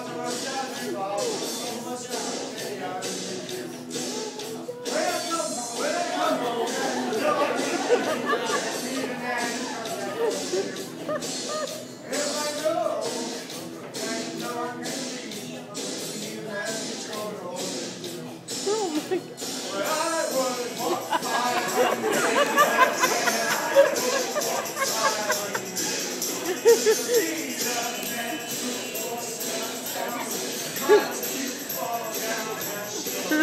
Oh my God.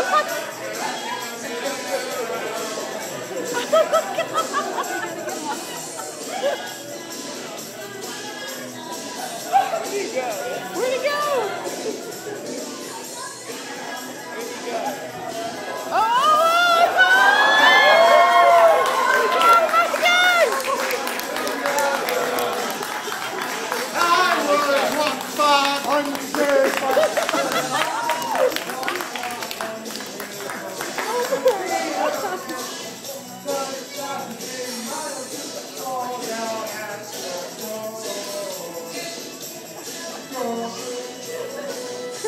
Look,